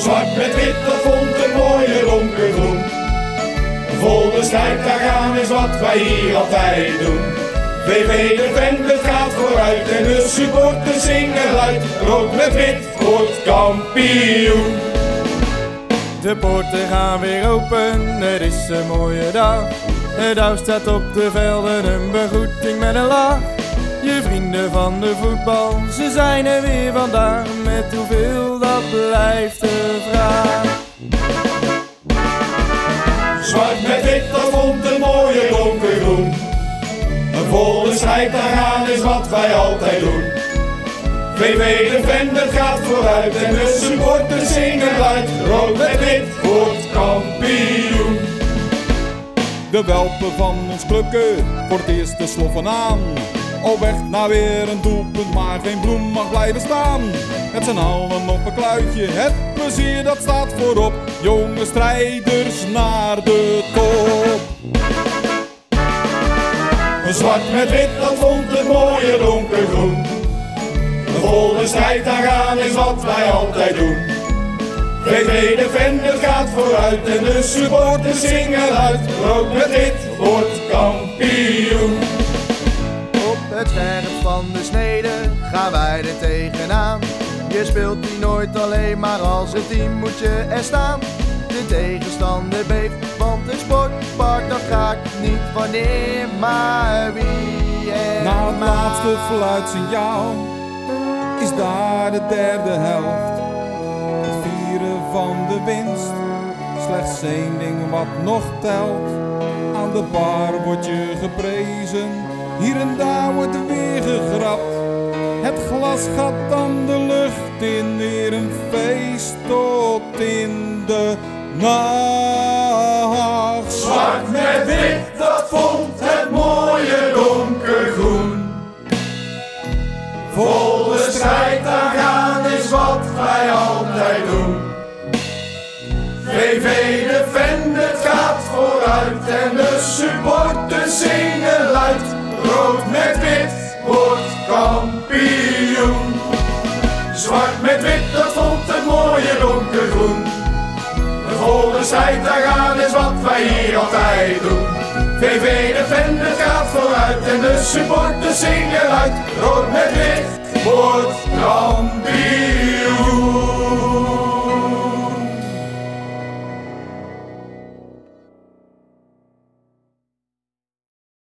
Zwart met wit, dat vond een mooie donkergroen. Volle strijd daaraan is wat wij hier altijd doen. VV de vent, gaat vooruit en de supporters zingen luid. Rood met wit wordt kampioen. De poorten gaan weer open, het is een mooie dag. Het douw staat op de velden, een begroeting met een lach. Je vrienden van de voetbal, ze zijn er weer vandaag. Met hoeveel, dat blijft de vraag. Zwart met wit, dat vond een mooie donkergroen. Een volle strijd daaraan is wat wij altijd doen. VV de Vender gaat vooruit en de supporters zingen luid. Rood met wit wordt kampioen. De welpen van ons clubke voor het eerst de sloffen aan. Op weg naar weer een doelpunt, maar geen bloem mag blijven staan. Het zijn allen op een kluitje, het plezier dat staat voorop. Jonge strijders naar de top. Een zwart met wit, dat vond het mooie donkergroen. Een volle strijd aangaan is wat wij altijd doen. VV de Vender gaat vooruit en de supporters zingen luid. Rood met wit wordt kampioen. Het scherp van de snede gaan wij er tegenaan. Je speelt die nooit alleen, maar als een team moet je er staan. De tegenstander beeft, want een sportpark dat gaat niet wanneer, maar wie en Na het laatste fluitsignaal is daar de derde helft. Het vieren van de winst, slechts één ding wat nog telt. Aan de bar word je geprezen, hier en daar wordt er weer gegrapt. Het glas gaat dan de lucht in, weer een feest tot in de nacht. Zwart met wit, dat vond het mooie donkergroen. Volle strijd aangaan is wat wij altijd doen. VV de Vender gaat vooruit en de supporters donkergroen. De volle strijd daaraan is wat wij hier altijd doen. VV de Vender gaat vooruit en de supporters zingen luid. Rood met wit.